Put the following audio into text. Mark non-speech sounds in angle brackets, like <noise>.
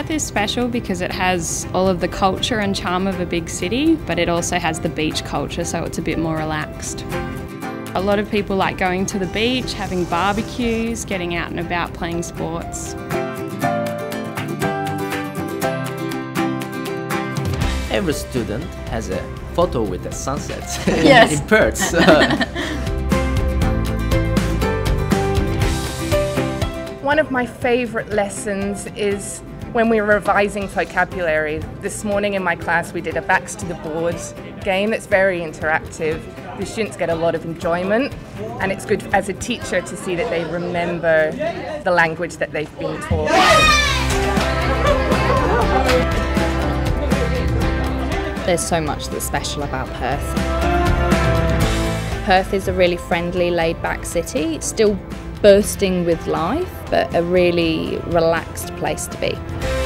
Perth is special because it has all of the culture and charm of a big city, but it also has the beach culture, so it's a bit more relaxed. A lot of people like going to the beach, having barbecues, getting out and about playing sports. Every student has a photo with the sunset <laughs> Yes. in Perth. <laughs> One of my favourite lessons is when we were revising vocabulary. This morning in my class we did a backs to the boards game that's very interactive. The students get a lot of enjoyment and it's good as a teacher to see that they remember the language that they've been taught. There's so much that's special about Perth. Perth is a really friendly, laid back city. It's still bursting with life, but a really relaxed place to be.